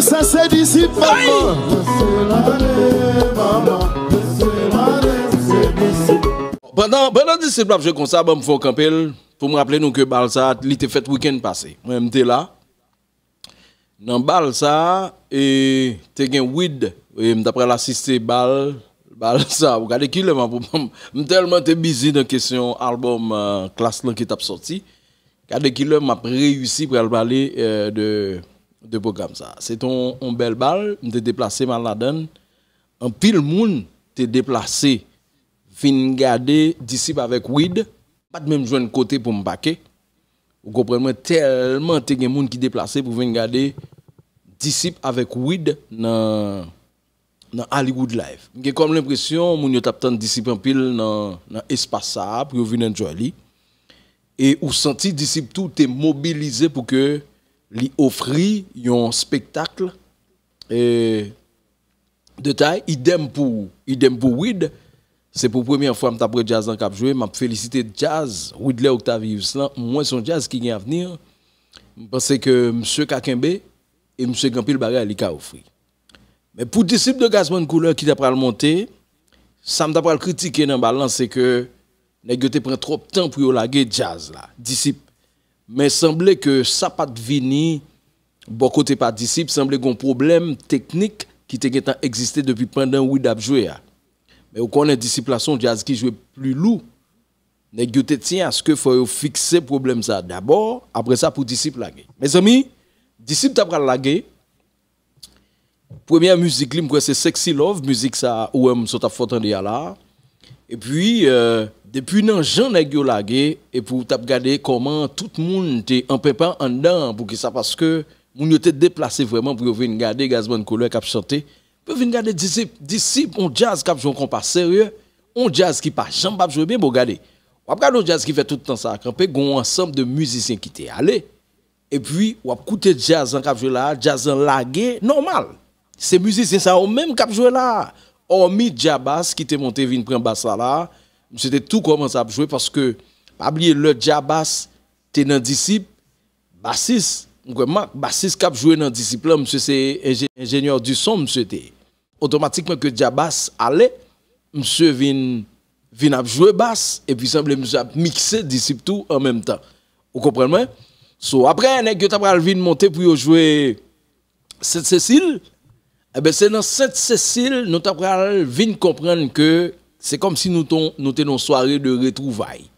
Sa se disi maman. Pendan disi plap jè konsa Mwen mwen fò kampel Fò mwen rappele nou ke bal sa Li te fèt wikend pase Mwen mte la nan bal sa, e te gen wid, e m dapre l'assiste bal, bal sa, ou gade ki leman pou m telman te busy nan kesyon album uh, klas lan ki tap sorti, gade ki leman ap reyusi pou al bali euh, de, de program sa. Se ton on bel bal, m te deplase man la den, an pil moun te deplase. Fin gade disip avec weed, pas de même joindre côté pour me baquer. Vous comprenez tellement te gen moun qui déplacé pour venir garder disip avèk wid nan, nan Hollywood Live. Mwen kom l'impresyon moun yo tap tan disip anpil nan, nan espasa ap, yo vin enjoy li. E ou santi disip tou te mobilize pou ke li ofri yon spektakl e de tay, idem pou, idem pou wid. Se pou premyen fwa m tapre jazz an kap jwe, m ap felisite jazz, Ridley Octavius lan, mwen son jazz ki gen avenir. M pense ke M. Kakembe, et M. Gampil Bagay li ka offri. Mais pour disciple de Gazman Couleur qui t'a le monter, ça m'a pas critiquer dans balance c'est que nèg prend trop de temps pour laguer jazz là, disciple. Mais semblait que ça pas vini bon côté pas disciple, semblait un problème technique qui était existé depuis pendant Wood a joué. Mais on connaît disciplination jazz qui joue plus lourd. Nèg yo tient à ce que faut fixer problème ça d'abord, après ça pour disciple laguer. Mes amis, disciple t'a pral. Première musique c'est Sexy Love, musique ça ou m so t'a fotande là. Et puis euh, depuis nan Jean nèg yo laguer et pour t'a regarder comment tout le monde était en pépin en dedans pour que ça parce que moun yo te déplacé vraiment pour venir regarder Gazman Couleur cap chanter peut venir regarder disciple, disciple, on jazz qui joue pas sérieux, on jazz qui pas jamais pas jouer bien, bon regarder. On regarde un jazz qui fait tout le temps ça, camper un ensemble de musiciens qui étaient allés. Et puis, on écouter jazz en cap là, jazz en lagué, normal. Ces musiciens ça au même cap jouer là. Hormis Jabas qui était monté vinn prendre basse là, c'était tout commencé à jouer parce que pas oublier le Jabas t'es dans disciple bassiste Marc bassiste cap jouer dans disciple monsieur c'est ingénieur du son monsieur était automatiquement que Jabas allait, monsieur vient vient jouer basse et puis semble monsieur mixer disciple tout en même temps. Vous comprenez So après nèg t'a pral vinn monter pour jouer Sainte Cécile eh ben c'est dans Sainte Cécile nous t'a pral comprendre que c'est comme si nous nous une soirée de retrouvailles.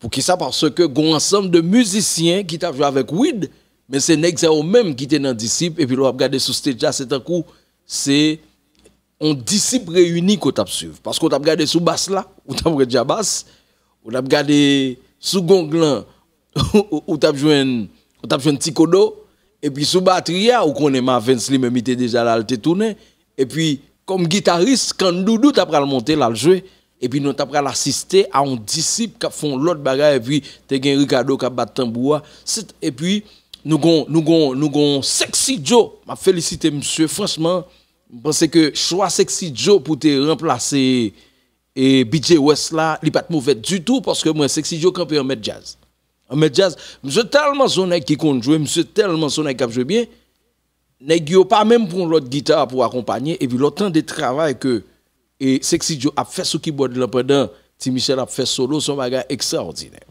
Pour qui ça? Parce que un ensemble de musiciens qui t'a joué avec Weed mais c'est nèg c'est même qui était dans disciple et puis on regarder sur stage c'est un coup c'est on disciple réuni qu'on t'a suivre parce qu'on t'a regardé sous basse là ou t'a regardé basse t'a regardé sous gonglan ou t'a joué ou t'a joué Tikodo et puis sous batterie ou connaît Marvin Slim même était déjà là le tourné. Et puis comme guitariste quand Doudou t'a pral monter là le jouer et puis nous t'a pral assister à un disciple qui font l'autre bagarre et puis t'es gen Ricardo qui bat tambour et puis nous gon nous gon nous gon sexy Joe. M'a félicité monsieur franchement. Pense que choix Sexy Joe pour te remplacer et BJ West là, il pas mauvais du tout parce que moi Sexy Joe quand en mettre jazz. Mettre jazz, monsieur tellement son qui compte jouer, monsieur tellement son qui joue bien. Nèg yo pas même pour l'autre guitare pour accompagner et puis temps de travail que et Sexy Joe a fait ce keyboard là pendant Tim Michel a fait solo son bagage extraordinaire.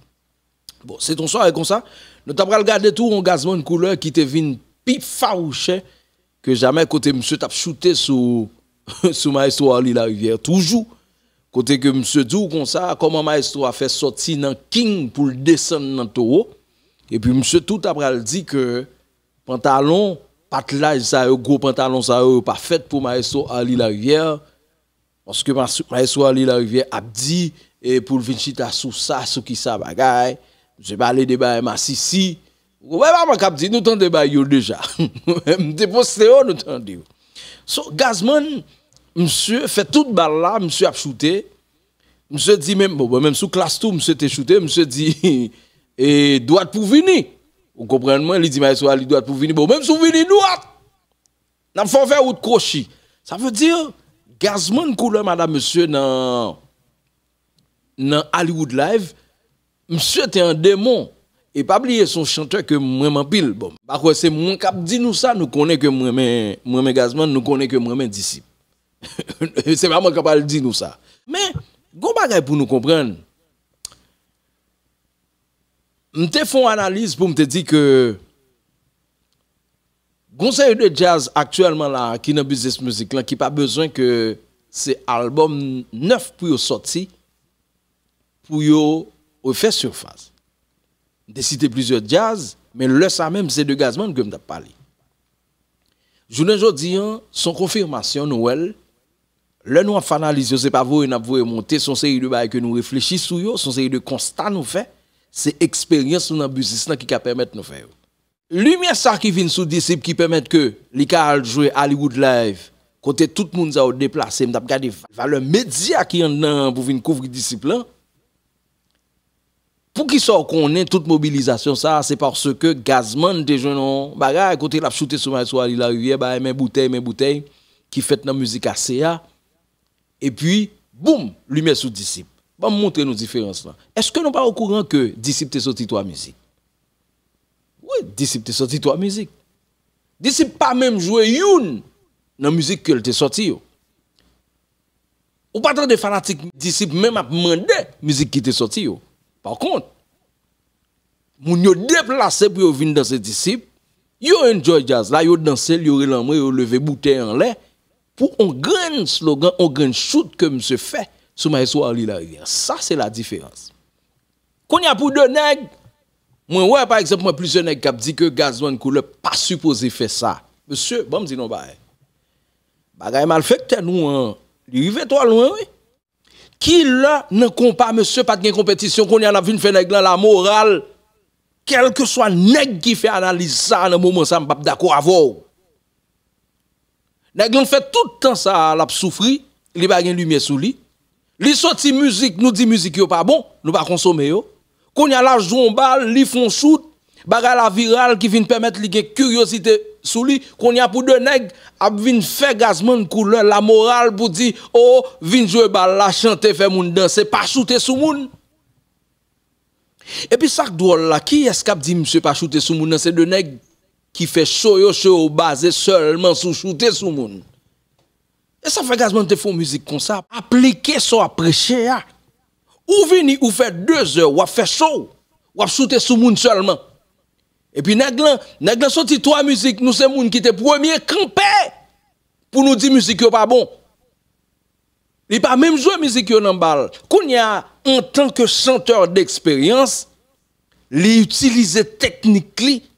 Bon, c'est ton soir comme ça. Nous t'avons regardé tout en gazman couleur qui te vient pif farouche que jamais côté monsieur t'a shooté sous sous maestro Ali la rivière toujours côté que monsieur dit comme ça comment maestro a fait sortir dans King pour descendre dans Toro et puis monsieur tout après dit que pantalon patelage ça gros pantalon ça pas fait pour maestro Ali la rivière parce que maestro Ali la rivière a dit et pour venir sous ça sous qui ça bagaille je vais aller débat ma sisi Ouais, pas cap dit, nous t'en débat déjà. M'te posté, nous t'en. So, Gazman, monsieur, fait toute balle là, monsieur a shooté. Monsieur dit même, bon, même sous classe tout, monsieur t'es shooté, monsieur dit, et droite pour venir. Vous comprenez, moi, il dit, mais il doit pour venir. Bon, même sous venir droite. N'a pas faire ou de crochet. Ça veut dire, Gazman couleur, madame, monsieur, dans, Hollywood Live, monsieur était un démon. Et pas oublier son chanteur que moi pile. Bon, c'est mon cap dit nous ça, nous connaissons que moi mais moi mais Gazman, nous connaissons que moi mais disciple. c'est pas moi qui parle dire nous ça. Mais gon bagay pour nous comprendre. M'te font analyse pour me dire que conseil de jazz actuellement là qui dans business musique là qui pas besoin que c'est album neuf pour sortir pour yo faire surface. De citer plusieurs jazz, mais le ça même c'est de Gazman que m'ta parlé. Journée aujourd'hui, son confirmation Noël Le nou an fanalize, se pa vou en ap vou e monte, son seri de baye ke nou reflechi sou yo, son seri de konstat nou fe, se eksperyens nou nan busis nan ki ka pemet nou fe yo. Lumye sa ki vin sou disip ki pemet ke li ka aljwe Hollywood Live, kote tout moun za ou deplase, mdap gade vale media ki yon nan pou vin kouvri disip lan, pou ki sa so konen tout mobilizasyon sa, se parce ke gazman de jenon bagay, kote la choute souman sou alila rivye, baye men boutey, men boutey, ki fet nan muzika seya, et puis, boum, lumière sous disciple. Bon, montrer nos différences là. Est-ce que nous pas au courant que disciple est sorti toi musique? Oui, disciple est sorti toi musique. Disciple pas même jouer une dans la musique que t'es sorti. Ou pas tant de fanatiques disciple même à demander musique qui t'est sorti. Par contre, moun yo déplacé pour venir dans ce disciple, yo enjoy jazz là, yo danser, yo relamé, yo lever bouteille en l'air pour un grand slogan, un grand shoot que monsieur fait sur ma histoire la rivière. Ça, c'est la différence. Quand il y a pour deux nègres, moi, ouais, par exemple, moi, plusieurs nègres qui dit que Gazouane Couleur pas supposé faire ça. Monsieur, bon, me dit non, bah, bagay mal fait, nous, hein. rive toi loin, oui. Qui là ne compte monsieur, pas de compétition, qu'on y a la vie fait nègre la morale, quel que soit nègre qui fait analyse ça, dans le moment, ça, je pas d'accord avec vous. Nèg fait tout le temps ça l'a souffri, il pas gain lumière sous lui. Li sorti musique, nous dit musique yo pas bon, nous pas consommer yo. Qu'on y a la balle, li font shoot, bagay la viral qui vient permettre li curiosité sous lui, qu'on y a pour deux nèg gazman couleur la morale pour dire oh vinn jouer balle la chanter faire moun danser pas shooter sous moun. Et puis ça drôle là, qui est-ce qui dit monsieur pas shooter sous moun c'est deux nèg qui fait show yo show basé seulement sur shooter sous moun. Et ça fait quasiment te font musique comme ça. Appliquer ça à prêcher. Ou vini ou fait deux heures, ou fait show, ou shooter sous moun seulement. Et puis nèglan, nèglan sorti trois musiques, nous c'est moun qui était premier campé pour nous dire musique pas bon. Il pas même jouer musique yo nan bal. Qu'on y a en tant que chanteur d'expérience, li utiliser technique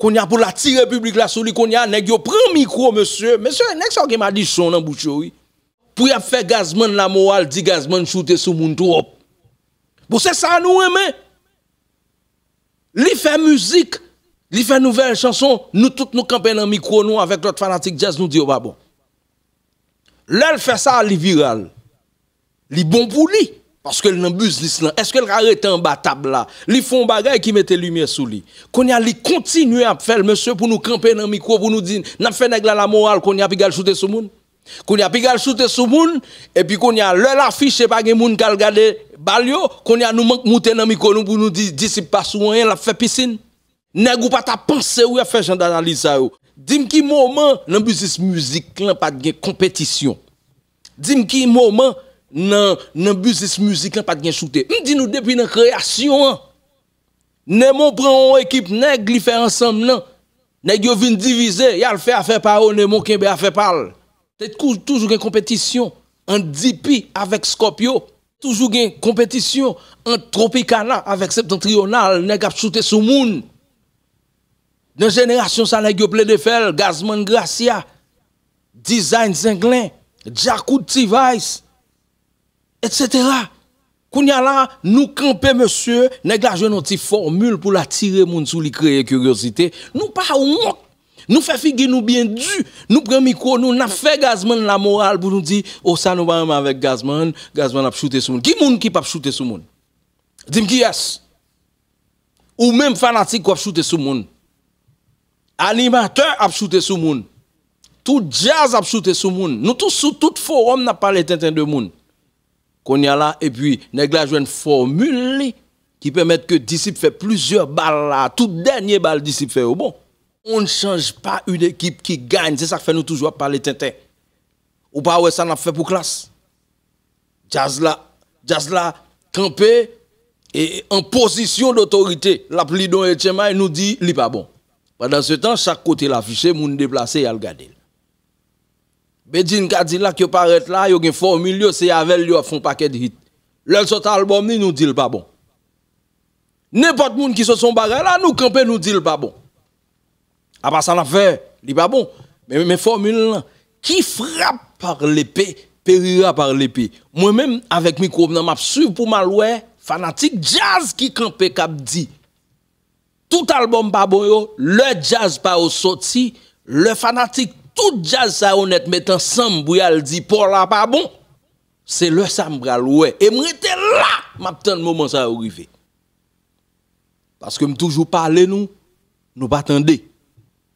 qu'on y a pour la tirer public la sous qu'on y a nèg yo prend micro monsieur. Monsieur nèg ça qui m'a dit son dans bouche oui. Pour y fait gazman la morale dit gazman shooter sous moun trop bon c'est ça nous aimer li fait musique li fait nouvelle chanson nous tous nous camper dans micro nous avec notre fanatique jazz nous dit pas bon. Là fait ça li viral. Li bon pour lui parce que dans là, est-ce qu'elle arrête en bas table là? Ils font bagay qui mettent lumière sous lui. Qu'on y a à faire monsieur pour nous camper dans le micro pour nous dire n'a fait la morale qu'on y a pigal shooter sous moun. Qu'on y a pigal shooter sous moun et puis qu'on y a leur affiche pas gen moun balio qu'on y a nous monter dans micro nous pour nous dire d'ici pas sous rien la fait piscine. Nèg ou pas ta penser ou a faire genre d'analyse ça qui moment dans musique là pas de compétition. Dim qui moment nan, nan business musique là pas de shooter. On dit nous depuis la création. Nemo prend une équipe nèg li fait ensemble là. Nèg yo vinn diviser, y a le fait affaire par Nemo Kembe a fait parle. C'est toujours une compétition en DP avec Scorpio. Toujours une compétition en Tropicana avec Septentrional, nèg a shooter sous moun. Dans génération ça nèg yo plein de fel, Gazman Gracia, Design Zinglin, Jakut Device. Etc. Qu'on y nous camper, monsieur, nèg la une formule pour l'attirer moun sous li créer curiosité. Nous pas honte. Nous fait figuer nous bien dû. Nous prenons micro, nous n'a fait gazman la morale pour nous dire, oh ça nous va avec gazman, gazman a shooté sous moun. Qui moun qui pas shooter sous moun? Dis-moi qui est Ou même fanatique qui a shooter sous moun? Animateur a shooter sous moun. tout jazz a shooté sous moun. Nous tous sous tout forum n'a parlé de moun. Qu'on y a là et puis nèg la une formule qui permet que disciple fait plusieurs balles là, tout dernier balle disciple fait au bon. On ne change pas une équipe qui gagne, c'est ça que fait nous toujours parler tintin. Ou pas ouais ça n'a fait pour classe. Jazz là, jazz là campé et en position d'autorité. La plidon et nous dit li pas bon. Pendant ce temps, chaque côté l'affiché, moun déplacé, a le gardé. Bedin là que paraît là, yo gen formule yo, c'est avec yo font paquet de hit. Le sort album ni nous dit le pas bon. N'importe moun qui se son bagay là, nous camper nous dit le pas bon. À part ça l'a fait, li pas bon. Mais mes formules là, qui frappe par l'épée, périra par l'épée. Moi-même avec micro m'a suivre pour maloué fanatique jazz qui campé cap dit tout album pas bon yo, le jazz pas au sorti, le fanatique tout jazz ça honnête met ensemble pour dit pour là pas bon. C'est le sambral ouais et m'rete là, m'attend moment ça arrivé. Parce que me toujours parler nous, nous pas attendre.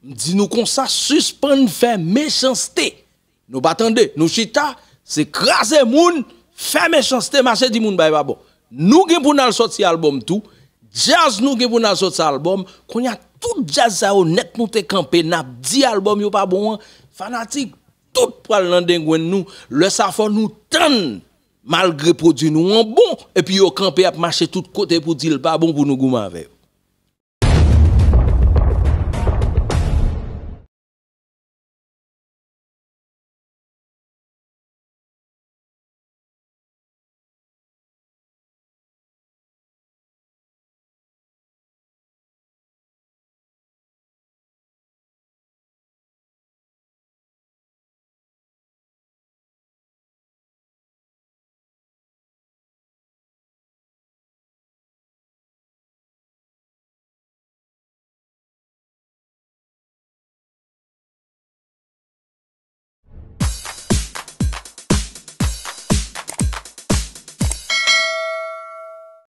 Dit nous comme ça suspend faire méchanceté. Nous pas nous chita, c'est craser moun, faire méchanceté, marcher di moun pas bon. Nous gen pour nous sortir album tout, jazz nous gen pour nous sortir album, qu'on y a tout jazz ça honnête nous te campé, n'a dit album yo pas bon, fanatique tout pral nan dengwen nous, le safon nous tend malgré produit nous en bon et puis yo campé a marcher tout côté pour dire pas bon pour nous goumer avec.